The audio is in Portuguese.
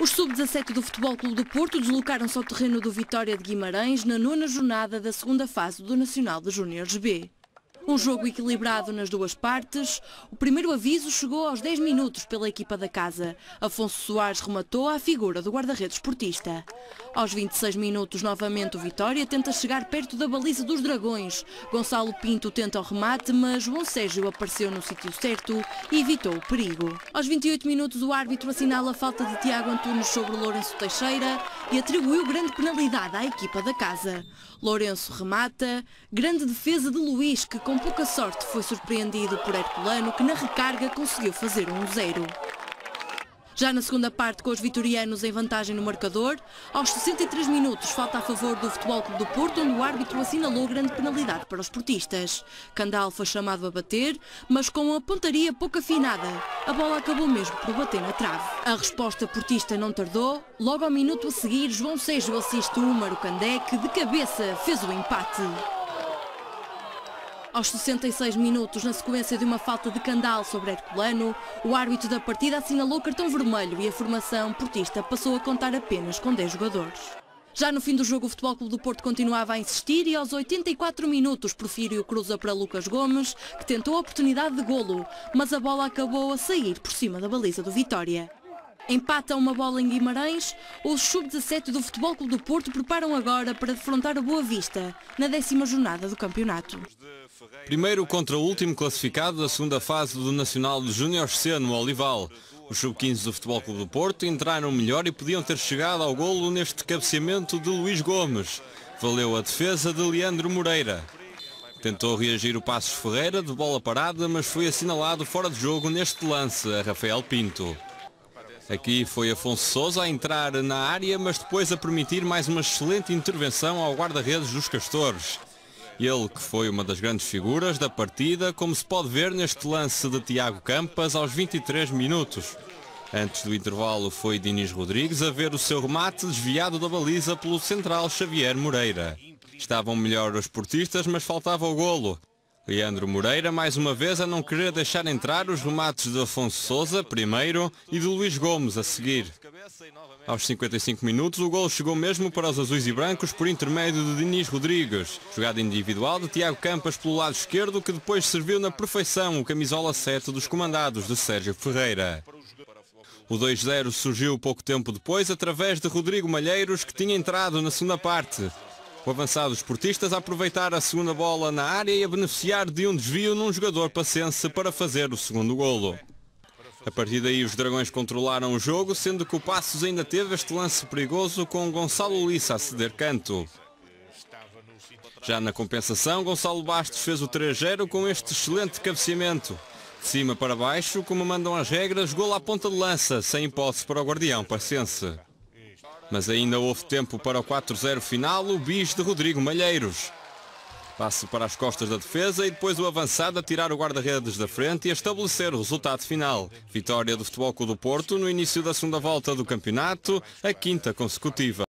Os sub-17 do Futebol Clube do Porto deslocaram-se ao terreno do Vitória de Guimarães na nona jornada da segunda fase do Nacional de Júniores B. Um jogo equilibrado nas duas partes. O primeiro aviso chegou aos 10 minutos pela equipa da casa. Afonso Soares rematou à figura do guarda-redes esportista. Aos 26 minutos, novamente o Vitória tenta chegar perto da baliza dos Dragões. Gonçalo Pinto tenta o remate, mas João Sérgio apareceu no sítio certo e evitou o perigo. Aos 28 minutos, o árbitro assinala a falta de Tiago Antunes sobre Lourenço Teixeira e atribuiu grande penalidade à equipa da casa. Lourenço remata, grande defesa de Luís, que com pouca sorte foi surpreendido por Herculano, que na recarga conseguiu fazer um 0 já na segunda parte, com os vitorianos em vantagem no marcador, aos 63 minutos, falta a favor do Futebol Clube do Porto, onde o árbitro assinalou grande penalidade para os portistas. Candal foi chamado a bater, mas com a pontaria pouco afinada. A bola acabou mesmo por bater na trave. A resposta portista não tardou. Logo ao minuto a seguir, João Seixo assiste o Úmaro Candé, que de cabeça fez o empate. Aos 66 minutos, na sequência de uma falta de candal sobre Herculano, o árbitro da partida assinalou cartão vermelho e a formação portista passou a contar apenas com 10 jogadores. Já no fim do jogo, o Futebol Clube do Porto continuava a insistir e aos 84 minutos, Porfírio cruza para Lucas Gomes, que tentou a oportunidade de golo, mas a bola acabou a sair por cima da baliza do Vitória. Empata uma bola em Guimarães, os sub-17 do Futebol Clube do Porto preparam agora para defrontar a Boa Vista, na décima jornada do campeonato. Primeiro contra o último classificado da segunda fase do Nacional de Júnior C no Olival. Os sub-15 do Futebol Clube do Porto entraram melhor e podiam ter chegado ao golo neste cabeceamento de Luís Gomes. Valeu a defesa de Leandro Moreira. Tentou reagir o Passos Ferreira de bola parada, mas foi assinalado fora de jogo neste lance a Rafael Pinto. Aqui foi Afonso Souza a entrar na área, mas depois a permitir mais uma excelente intervenção ao guarda-redes dos Castores. Ele que foi uma das grandes figuras da partida, como se pode ver neste lance de Tiago Campas aos 23 minutos. Antes do intervalo foi Dinis Rodrigues a ver o seu remate desviado da baliza pelo central Xavier Moreira. Estavam melhor os portistas, mas faltava o golo. Leandro Moreira, mais uma vez, a não querer deixar entrar os remates de Afonso Souza, primeiro, e de Luís Gomes, a seguir. Aos 55 minutos, o gol chegou mesmo para os azuis e brancos por intermédio de Diniz Rodrigues. Jogada individual de Tiago Campas pelo lado esquerdo, que depois serviu na perfeição o camisola 7 dos comandados de Sérgio Ferreira. O 2-0 surgiu pouco tempo depois através de Rodrigo Malheiros, que tinha entrado na segunda parte. O avançado esportistas a aproveitar a segunda bola na área e a beneficiar de um desvio num jogador paciente para fazer o segundo golo. A partir daí os Dragões controlaram o jogo, sendo que o Passos ainda teve este lance perigoso com Gonçalo Lissa a ceder canto. Já na compensação, Gonçalo Bastos fez o 3-0 com este excelente cabeceamento. De cima para baixo, como mandam as regras, gol à ponta de lança, sem hipótese para o guardião paciense. Mas ainda houve tempo para o 4-0 final, o bis de Rodrigo Malheiros. Passe para as costas da defesa e depois o avançado a tirar o guarda-redes da frente e a estabelecer o resultado final. Vitória do Futebol Clube do Porto no início da segunda volta do campeonato, a quinta consecutiva.